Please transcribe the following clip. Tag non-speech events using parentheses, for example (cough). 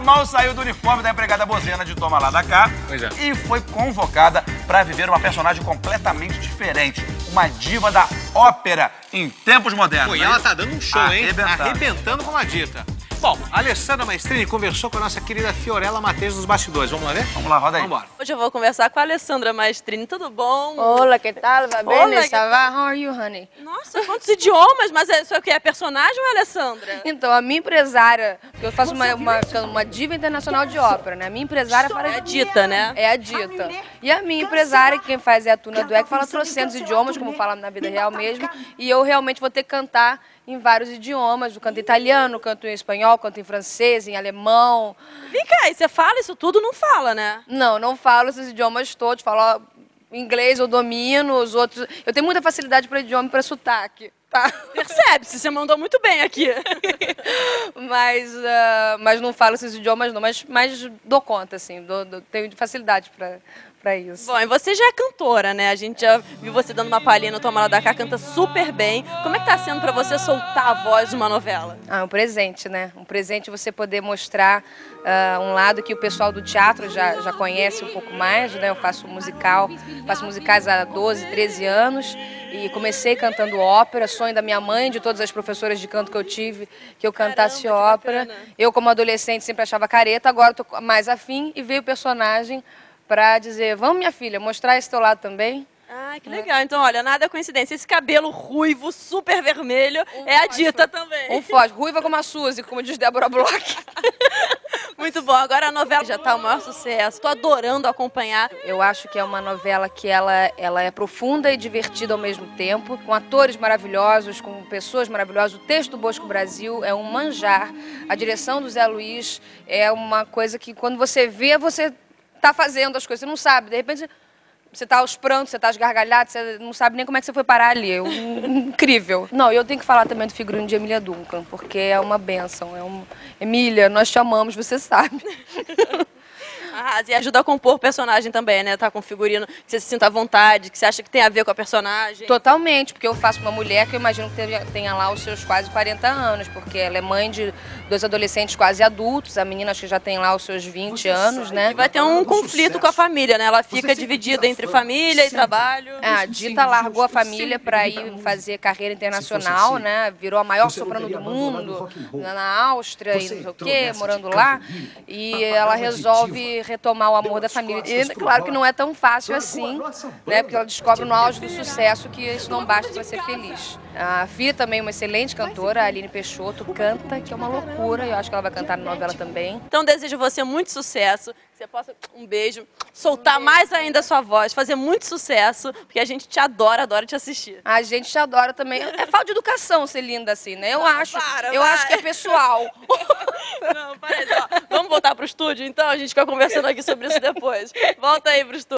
Mal saiu do uniforme da empregada bozena de Toma Lá da Cá Pois é. e foi convocada para viver uma personagem completamente diferente. Uma diva da ópera em tempos modernos. Pô, e é ela tá dando um show, hein? Arrebentando. Arrebentando como a dita. Bom, a Alessandra Maestrini conversou com a nossa querida Fiorella Matheus dos bastidores. Vamos lá ver? Vamos lá, roda aí. Vamos embora. Hoje eu vou conversar com a Alessandra Maestrini. Tudo bom? Hola, ¿qué tal? ¿Va ¿Ça va? How are you, honey? Nossa, quantos idiomas! Mas é- isso aqui é personagem ou é Alessandra? Então, a minha empresária, porque eu faço uma, uma, uma diva internacional de ópera, né? A minha empresária fala... É a Dita, né? É a Dita. E a minha empresária, quem faz é a Tuna Dweck, fala trocentos idiomas, como fala na vida real mesmo. E eu realmente vou ter que cantar em vários idiomas. Eu canto italiano, canto em espanhol, canto em francês, em alemão. Vem cá, e você fala isso tudo? Não fala, né? Não, não falo esses idiomas todos. Falo inglês, eu domino, os outros... Eu tenho muita facilidade para idioma e para sotaque, tá? Percebe-se, você mandou muito bem aqui. (laughs) mas, ah, mas não falo esses idiomas não, mas, mas dou conta, assim, dou- dou- tenho facilidade para para isso. Bom, e você já é cantora, né? A gente já viu você dando uma palhinha no Toma Lá da Cá, canta super bem. Como é que tá sendo pra você soltar a voz de uma novela? Ah, um presente, né? Um presente você poder mostrar ah, um lado que o pessoal do teatro já, já conhece um pouco mais, né? Eu faço musical, faço musicais há 12, 13 anos e comecei cantando ópera, sonho da minha mãe, de todas as professoras de canto que eu tive, que eu cantasse Caramba, ópera. Eu, como adolescente, sempre achava careta, agora estou mais afim e veio o personagem para dizer, vamos minha filha, mostrar esse teu lado também. Ah, que legal. Então, olha, nada é coincidência. Esse cabelo ruivo, super vermelho, Um é a fósforo. Dita também. Um foge, ruiva como a Suzy, como diz Débora Bloch. (laughs) Muito bom. Agora a novela já tá o maior sucesso. Tô adorando acompanhar. Eu acho que é uma novela que ela, ela é profunda e divertida ao mesmo tempo, com atores maravilhosos, com pessoas maravilhosas. O texto do Bosco Brasil é um manjar. A direção do Zé Luiz é uma coisa que quando você vê, você tá fazendo as coisas, você não sabe. De repente, você tá aos prantos, você tá às gargalhadas, você não sabe nem como é que você foi parar ali. É um- (laughs) incrível. Não, eu tenho que falar também do figurino de Emília Duncan, porque é uma benção. É um... Emília, nós te amamos, você sabe. (laughs) Arrasa. E ajuda a compor o personagem também, né? Tá com figurino que você se sinta à vontade, que você acha que tem a ver com a personagem. Totalmente, porque eu faço uma mulher que eu imagino que tenha, lá os seus quase 40 anos, porque ela é mãe de dois adolescentes quase adultos, a menina acho que já tem lá os seus 20 anos, né? E vai ter um conflito com a família, né? Ela fica dividida entre família e trabalho. É, a Dita largou a família para ir fazer carreira internacional, né? Virou a maior soprano do mundo na na Áustria e não sei o quê, morando lá. E ela resolve retomar o amor da família. E claro que não é tão fácil assim, né? Porque ela descobre no auge do sucesso que isso não basta para ser feliz. A filha também é uma excelente cantora, a Aline Peixoto, canta, que é uma loucura. Eu acho que ela vai cantar na novela também. Então desejo você muito sucesso, que você possa, um beijo, soltar mais ainda a sua voz, fazer muito sucesso, porque a gente te adora, adora te assistir. A gente te adora também. É falta de educação ser linda assim, né? Eu acho. para, eu vai. acho que é pessoal. (laughs) Não, para aí, ó. Vamos voltar pro estúdio, então? A gente fica conversando aqui sobre isso depois. Volta aí pro estúdio.